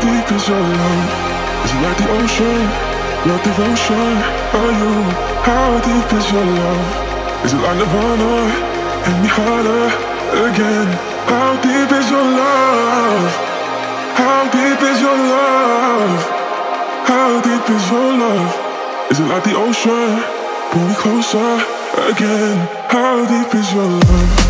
is your love? Is it like the ocean? What devotion are you? How deep is your love? Is it like Nirvana? Hit me harder again. How deep is your love? How deep is your love? How deep is your love? Is it like the ocean? Pull me closer again. How deep is your love?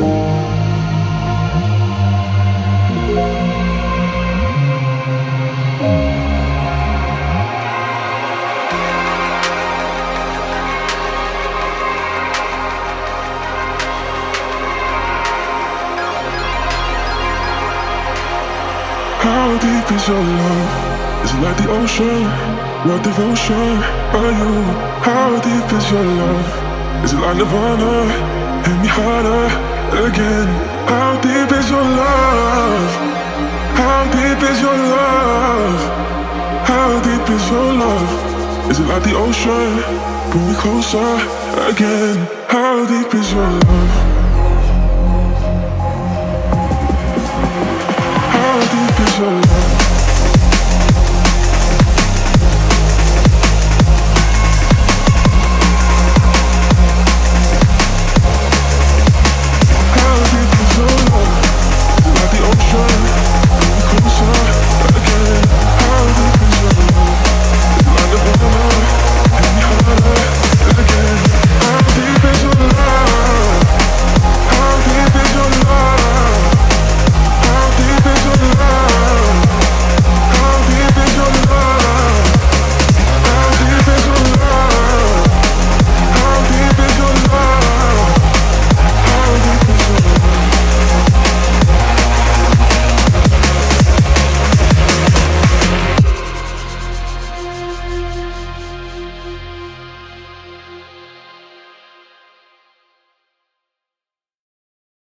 How deep is your love? Is it like the ocean? What devotion are you? How deep is your love? Is it like Nirvana? Hit me harder again. How deep is your love? How deep is your love? How deep is your love? Is it like the ocean? Pull me closer again. How deep is your love?